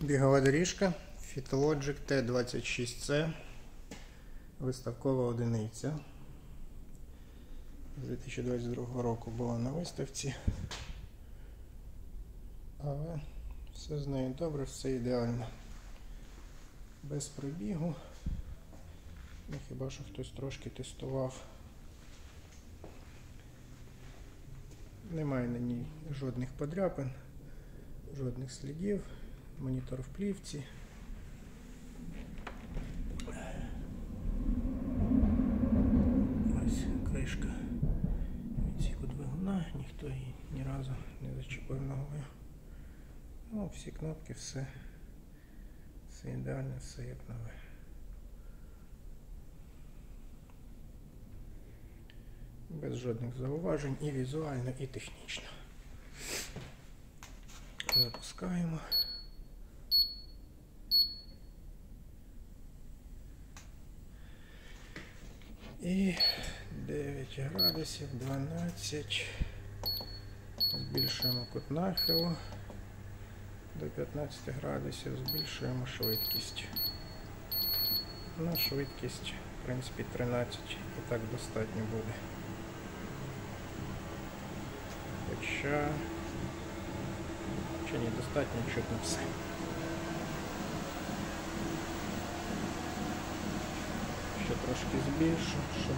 Бігова доріжка Fitologic T26C. Виставкова одиниця. З 2022 року була на виставці. Але все з нею добре, все ідеально. Без пробігу. Ну, хіба що хтось трошки тестував. Немає на ній жодних подряпин, жодних слідів. Монітор в плівці. Ось кришка відсіку двигуна, ніхто її ні разу не зачепив ногою. Ну, всі кнопки, все, все ідеально, все як нове. Без жодних зауважень і візуально, і технічно. Запускаємо. І 9 градусів, 12. Збільшуємо кут нахилу до 15 градусів, збільшуємо швидкість. На швидкість, в принципі, 13 і так достатньо буде. Хоча, чи ні, достатньо чутно все. Ще трошки збільшу, щоб.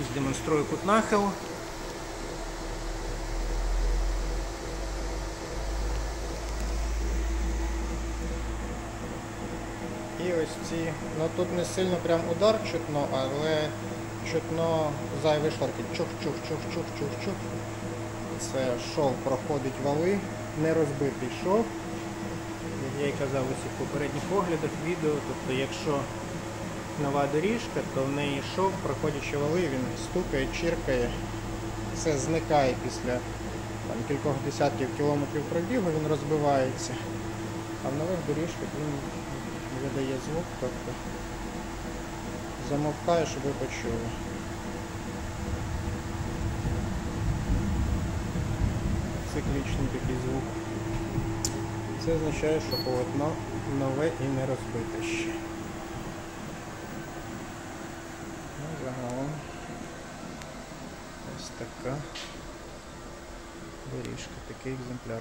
Ось демонструю кут нахилу. І ось ці, ну тут не сильно прям удар чутно, але чутно зайвий шоркіт. Чух-чух-чух-чух-чух-чух. Це шов проходить вали, не розбитий шов. Я й казав у усіх попередніх оглядах відео, тобто якщо нова доріжка, то в неї шов, проходячи вали, він стукає, чиркає, все зникає після там, кількох десятків кілометрів пробігу, він розбивається. А в нових доріжках він видає звук, тобто замовкає, щоб ви почули. Циклічний такий звук. Це означає, що полотно нове і не розбите ще. Ну, загалом ось така доріжка, такий екземпляр.